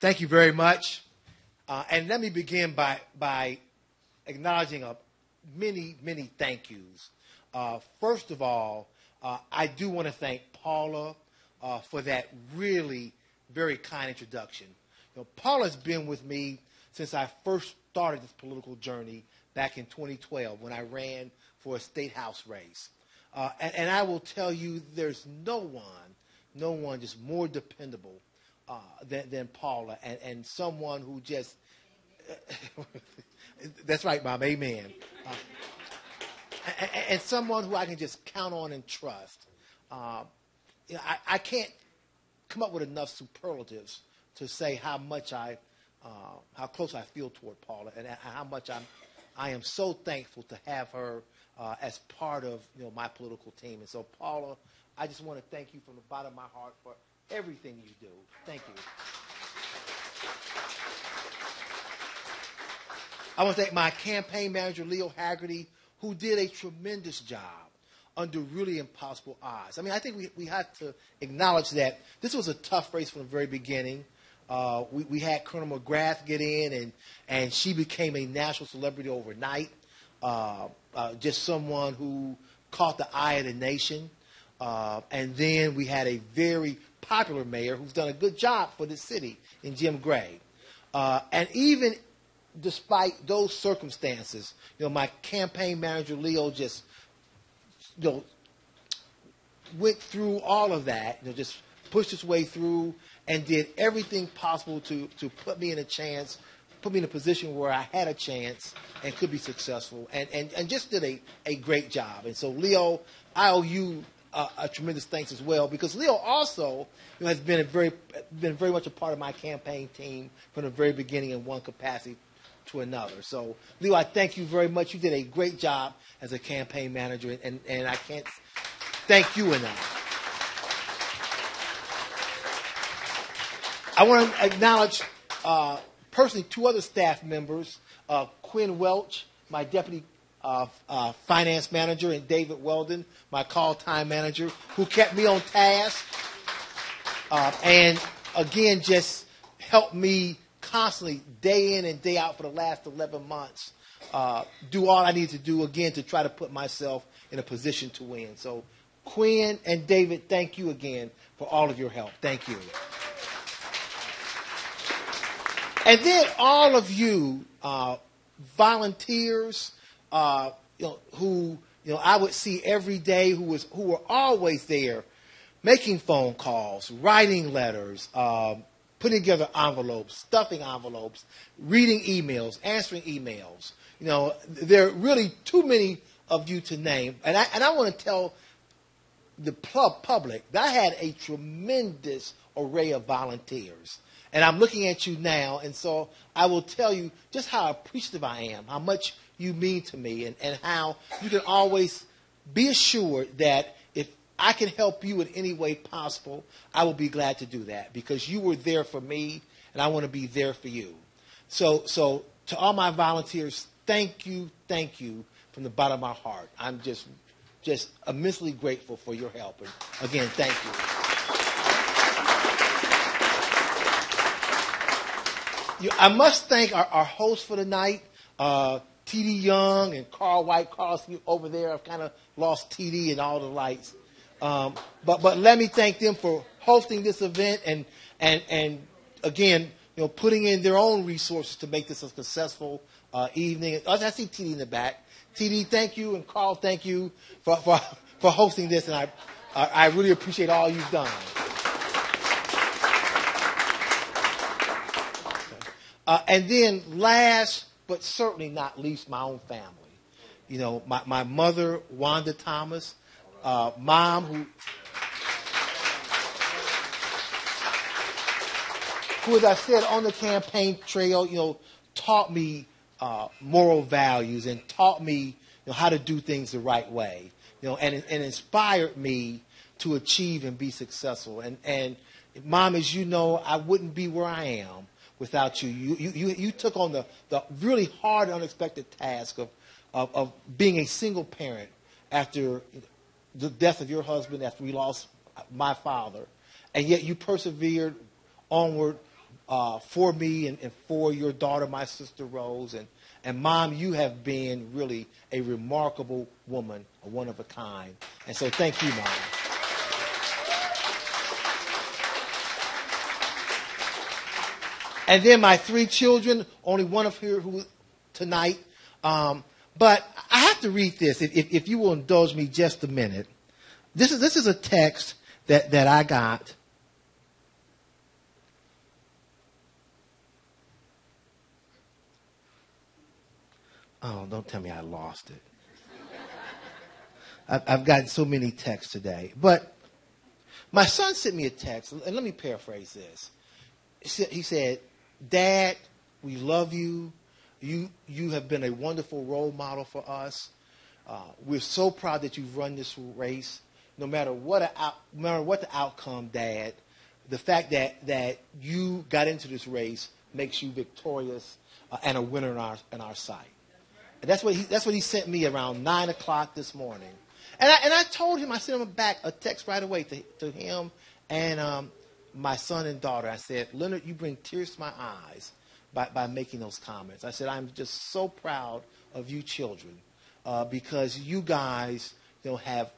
Thank you very much. Uh, and let me begin by, by acknowledging a, many, many thank yous. Uh, first of all, uh, I do want to thank Paula uh, for that really very kind introduction. You know, Paula's been with me since I first started this political journey back in 2012 when I ran for a state house race. Uh, and, and, I will tell you, there's no one, no one just more dependable uh, than, than, Paula, and, and, someone who just. that's right, Mom. Amen. Uh, and, and, someone who I can just count on and trust. Uh, you know, I, I, can't come up with enough superlatives to say how much I, uh, how close I feel toward Paula, and how much I'm, I am so thankful to have her uh, as part of you know my political team. And so, Paula, I just want to thank you from the bottom of my heart for everything you do. Thank you. I want to thank my campaign manager, Leo Haggerty, who did a tremendous job under really impossible odds. I mean, I think we, we have to acknowledge that this was a tough race from the very beginning. Uh, we, we had Colonel McGrath get in, and, and she became a national celebrity overnight. Uh, uh, just someone who caught the eye of the nation. Uh, and then we had a very popular mayor who's done a good job for the city in Jim Gray. Uh, and even despite those circumstances, you know, my campaign manager Leo just, you know, went through all of that, you know, just pushed his way through and did everything possible to to put me in a chance put me in a position where I had a chance and could be successful, and, and, and just did a, a great job. And so, Leo, I owe you a, a tremendous thanks as well because Leo also you know, has been a very been very much a part of my campaign team from the very beginning in one capacity to another. So, Leo, I thank you very much. You did a great job as a campaign manager, and, and I can't thank you enough. I want to acknowledge uh, personally two other staff members, uh, Quinn Welch, my deputy uh, uh, finance manager, and David Weldon, my call time manager, who kept me on task. Uh, and again, just helped me constantly, day in and day out for the last 11 months, uh, do all I need to do again to try to put myself in a position to win. So, Quinn and David, thank you again for all of your help. Thank you. And then all of you uh, volunteers, uh, you know, who you know I would see every day, who was who were always there, making phone calls, writing letters, um, putting together envelopes, stuffing envelopes, reading emails, answering emails. You know, there are really too many of you to name, and I and I want to tell the public that I had a tremendous array of volunteers. And I'm looking at you now, and so I will tell you just how appreciative I am, how much you mean to me, and, and how you can always be assured that if I can help you in any way possible, I will be glad to do that because you were there for me, and I want to be there for you. So, so to all my volunteers, thank you, thank you from the bottom of my heart. I'm just, just immensely grateful for your help. And again, thank you. I must thank our, our hosts for the night, uh, T.D. Young and Carl White. Carl's over there. I've kind of lost T.D. and all the lights. Um, but, but let me thank them for hosting this event and, and, and again, you know, putting in their own resources to make this a successful uh, evening. I see TD in the back. TD, thank you, and Carl, thank you for, for, for hosting this, and I, I really appreciate all you've done. Uh, and then last but certainly not least, my own family. You know, my, my mother, Wanda Thomas, uh, mom who, who, as I said, on the campaign trail, you know, taught me uh, moral values and taught me you know, how to do things the right way, you know, and, and inspired me to achieve and be successful. And, and mom, as you know, I wouldn't be where I am without you. You, you, you, you took on the, the really hard, unexpected task of, of, of being a single parent after the death of your husband, after we lost my father. And yet you persevered onward, uh, for me and, and, for your daughter, my sister Rose. And, and mom, you have been really a remarkable woman, a one of a kind. And so thank you, mom. And then my three children, only one of here who tonight. Um, but I have to read this, if, if, you will indulge me just a minute. This is, this is a text that, that I got. Oh, don't tell me I lost it. I've, I've gotten so many texts today. But my son sent me a text, and let me paraphrase this. He said, Dad, we love you. You, you have been a wonderful role model for us. Uh, we're so proud that you've run this race. No matter what, no matter what the outcome, Dad, the fact that, that you got into this race makes you victorious uh, and a winner in our, in our sight. And that's what, he, that's what he sent me around 9 o'clock this morning. And I, and I told him, I sent him back a text right away to, to him and um, my son and daughter. I said, Leonard, you bring tears to my eyes by, by making those comments. I said, I'm just so proud of you children uh, because you guys you know, have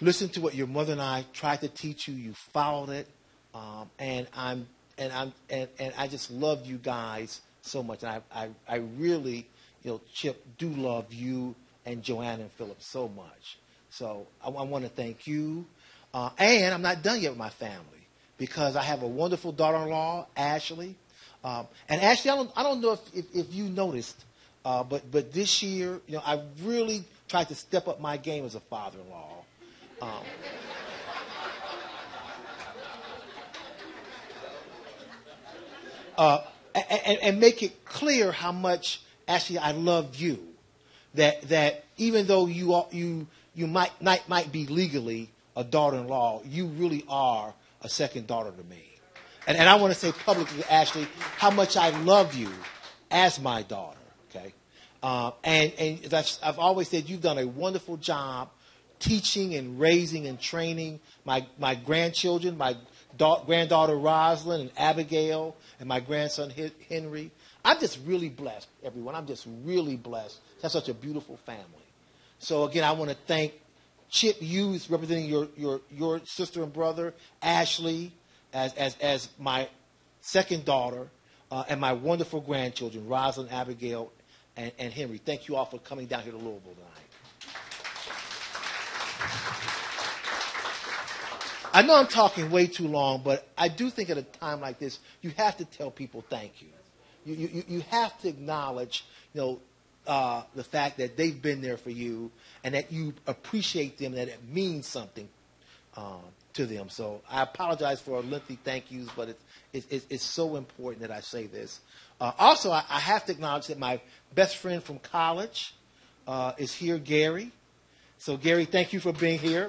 listened to what your mother and I tried to teach you. You followed it. Um, and I'm and I'm and, and I just love you guys so much. And I, I, I really, you know, Chip, do love you and Joanne and Philip so much. So I, I want to thank you. Uh, and I'm not done yet with my family because I have a wonderful daughter-in-law, Ashley. Um, and Ashley, I don't, I don't know if, if, if you noticed, uh, but, but this year, you know, I really tried to step up my game as a father-in-law. Um, uh, and, and, make it clear how much actually I love you. That that even though you are, you you might might might be legally a daughter-in-law, you really are a second daughter to me. And, and I want to say publicly, Ashley, how much I love you as my daughter. Okay, uh, and and I've, I've always said you've done a wonderful job teaching and raising and training my my grandchildren, my da- granddaughter Rosalind and Abigail, and my grandson Henry. I'm just really blessed, everyone. I'm just really blessed to have such a beautiful family. So again, I want to thank Chip Hughes representing your, your, your sister and brother, Ashley, as, as, as my second daughter, uh, and my wonderful grandchildren, Rosalind, Abigail, and, and Henry. Thank you all for coming down here to Louisville tonight. I know I'm talking way too long, but I do think at a time like this, you have to tell people thank you. You, you, you have to acknowledge, you know, uh, the fact that they've been there for you and that you appreciate them, that it means something um, to them. So I apologize for a lengthy thank yous, but it's, it's, it's so important that I say this. Uh, also, I, I, have to acknowledge that my best friend from college uh, is here, Gary. So, Gary, thank you for being here.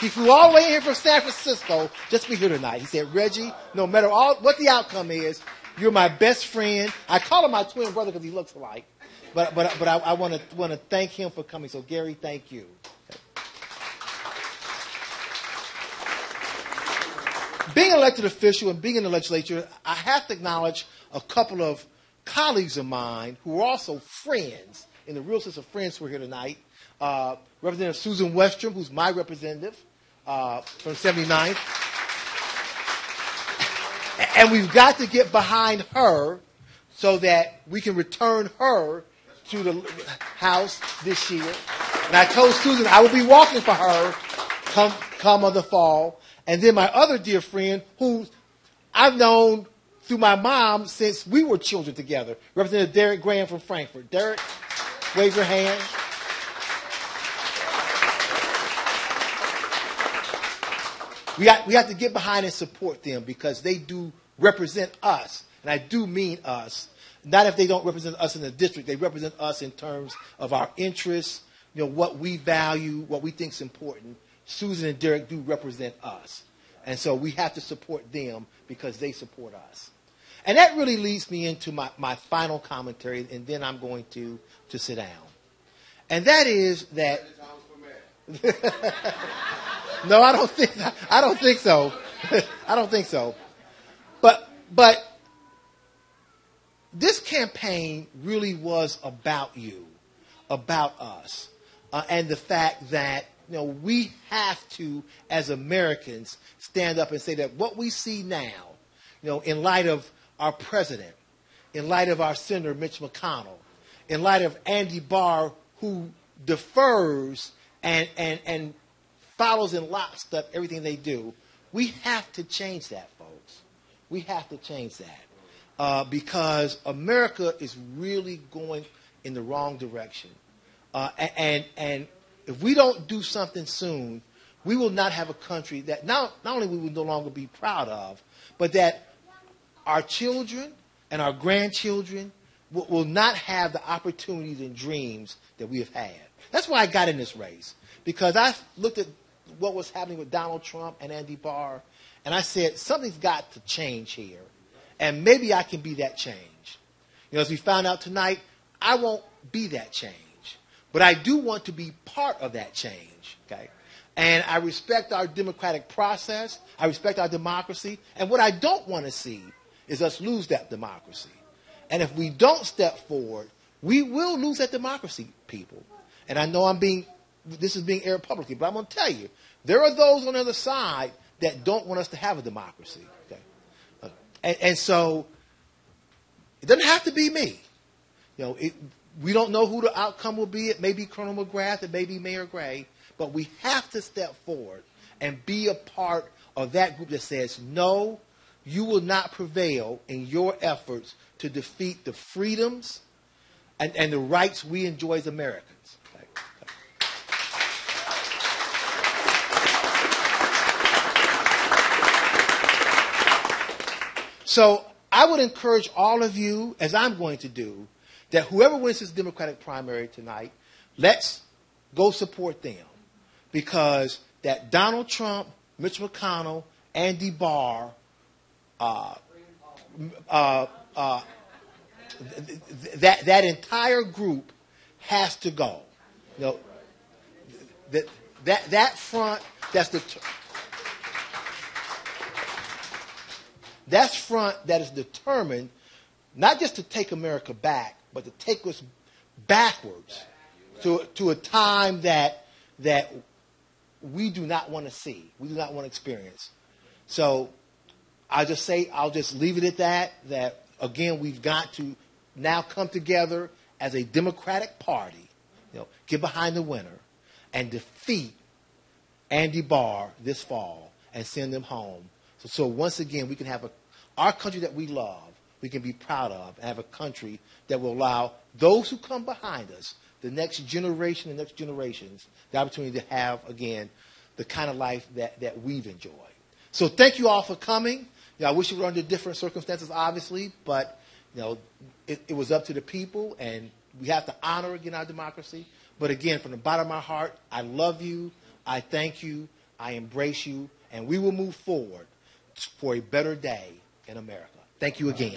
He flew all the way here from San Francisco just to be here tonight. He said, Reggie, no matter all, what the outcome is, you're my best friend. I call him my twin brother because he looks alike. But, but, but I, I want to want to thank him for coming. So, Gary, thank you. Being an elected official and being in the legislature, I have to acknowledge a couple of colleagues of mine who are also friends, in the real sense of friends who are here tonight. Uh, Representative Susan Westrom, who's my representative uh, from 79th. And we've got to get behind her so that we can return her to the house this year. And I told Susan I will be walking for her come, come of the fall. And then my other dear friend, who I've known through my mom since we were children together, Representative Derrick Graham from Frankfort. Derrick, wave your hand. We got, we have to get behind and support them because they do represent us. And I do mean us. Not if they don't represent us in the district, they represent us in terms of our interests, you know, what we value, what we think is important. Susan and Derrick do represent us. And so we have to support them because they support us. And that really leads me into my, my final commentary, and then I'm going to, to sit down. And that is that. no, I don't think I don't think so. I don't think so. But this campaign really was about you, about us, uh, and the fact that you know we have to, as Americans, stand up and say that what we see now, you know, in light of our president, in light of our Senator Mitch McConnell, in light of Andy Barr, who defers and and and follows in lockstep everything they do, we have to change that. We have to change that uh, because America is really going in the wrong direction. Uh, and, and if we don't do something soon, we will not have a country that not, not only we will no longer be proud of, but that our children and our grandchildren will, will not have the opportunities and dreams that we have had. That's why I got in this race, because I looked at what was happening with Donald Trump and Andy Barr, and I said, something's got to change here. And maybe I can be that change. You know, as we found out tonight, I won't be that change. But I do want to be part of that change. Okay? And I respect our democratic process. I respect our democracy. And what I don't want to see is us lose that democracy. And if we don't step forward, we will lose that democracy, people. And I know I'm being, this is being aired publicly, but I'm going to tell you, there are those on the other side that don't want us to have a democracy. Okay? Uh, and, and, so it doesn't have to be me. You know, it, we don't know who the outcome will be. It may be Colonel McGrath, it may be Mayor Gray, but we have to step forward and be a part of that group that says, no, you will not prevail in your efforts to defeat the freedoms and, and the rights we enjoy as Americans. So I would encourage all of you, as I'm going to do, that whoever wins this Democratic primary tonight, let's go support them. Because that Donald Trump, Mitch McConnell, Andy Barr, uh, uh, uh, th- th- that, that entire group has to go. You know, that, that, that front, that's the. T- That's front that is determined not just to take America back, but to take us backwards to, to a time that, that we do not want to see, we do not want to experience. So I'll just say, I'll just leave it at that, that again, we've got to now come together as a Democratic Party, you know, get behind the winner and defeat Andy Barr this fall and send them home so, so once again, we can have a, our country that we love, we can be proud of, and have a country that will allow those who come behind us, the next generation and next generations, the opportunity to have, again, the kind of life that, that we've enjoyed. So thank you all for coming. You know, I wish it were under different circumstances, obviously, but you know, it, it was up to the people, and we have to honor again our democracy. But again, from the bottom of my heart, I love you. I thank you. I embrace you, and we will move forward for a better day in America. Thank you again.